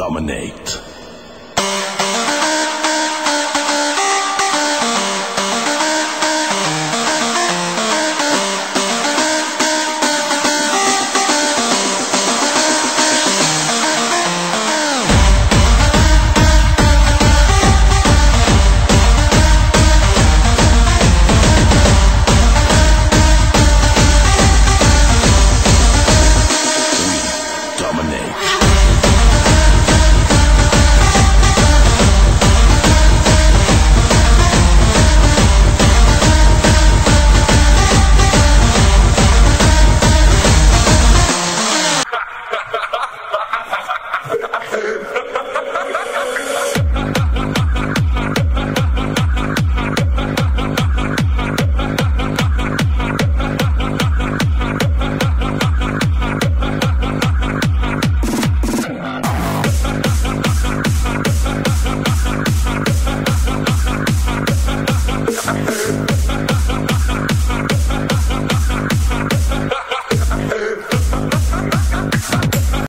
dominate. dominate.